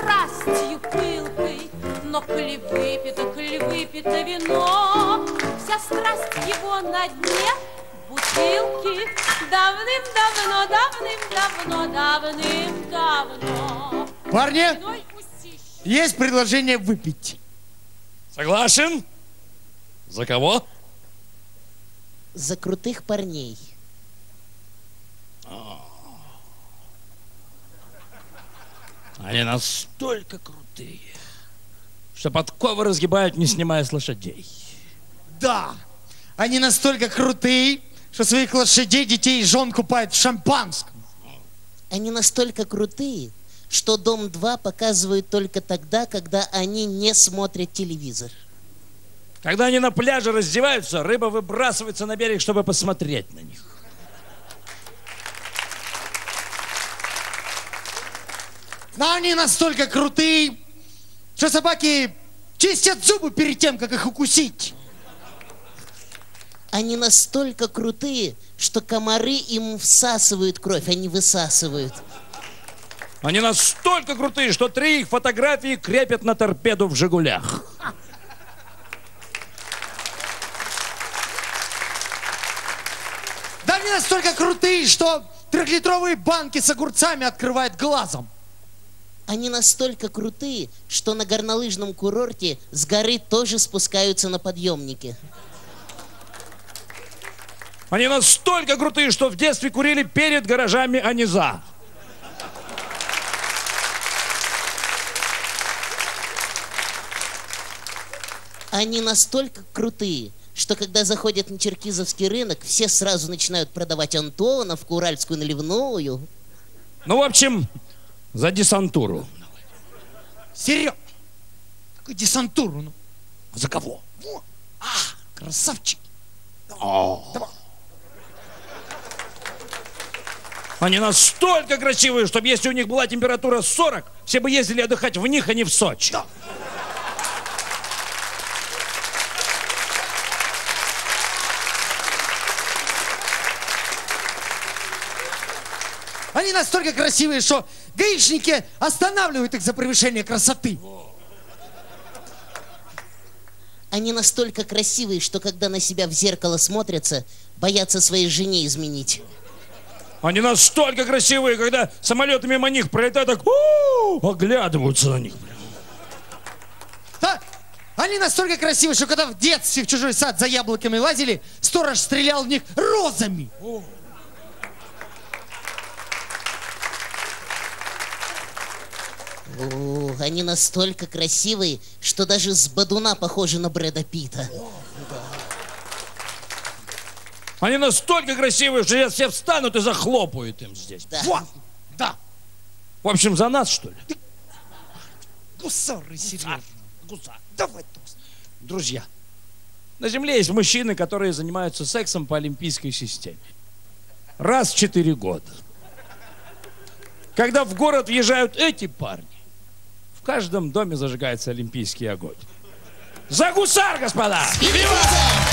страстью пылкой, но коли выпито, коли выпито вино, вся страсть его на дне бутылки давным-давно, давным-давно, давным-давно. Парни, есть предложение выпить. Согласен? За кого? За крутых парней. Они настолько крутые, что подковы разгибают, не снимая с лошадей. Да, они настолько крутые, что своих лошадей, детей и жен купают в шампанском. Они настолько крутые, что Дом-2 показывают только тогда, когда они не смотрят телевизор. Когда они на пляже раздеваются, рыба выбрасывается на берег, чтобы посмотреть на них. Но они настолько крутые, что собаки чистят зубы перед тем, как их укусить. Они настолько крутые, что комары им всасывают кровь, а не высасывают. Они настолько крутые, что три их фотографии крепят на торпеду в «Жигулях». Да они настолько крутые, что трехлитровые банки с огурцами открывают глазом. Они настолько крутые, что на горнолыжном курорте с горы тоже спускаются на подъемнике. Они настолько крутые, что в детстве курили перед гаражами, а не за. Они настолько крутые, что когда заходят на Черкизовский рынок, все сразу начинают продавать Антоновку, Уральскую наливную. Ну, в общем, за десантуру. Серег, какой десантуру, ну. За кого? Во, а, красавчик. Они настолько красивые, чтобы если у них была температура 40, все бы ездили отдыхать в них, а не в Сочи. Они настолько красивые, что гаишники останавливают их за превышение красоты. Они настолько красивые, что когда на себя в зеркало смотрятся, боятся своей жене изменить. Они настолько красивые, когда самолеты мимо них пролетают, так «У-у-у», оглядываются на них. Да, они настолько красивые, что когда в детстве в чужой сад за яблоками лазили, сторож стрелял в них розами. О, они настолько красивые, что даже с Бадуна похожи на Брэда Питта. Они настолько красивые, что сейчас все встанут и захлопают им здесь. Да. Вот, да, В общем, за нас, что ли? гусары, Сережа. Гусар. Давай тост. Друзья, на Земле есть мужчины, которые занимаются сексом по олимпийской системе. Раз в четыре года. Когда в город въезжают эти парни, в каждом доме зажигается олимпийский огонь. За гусар, господа! Вперед!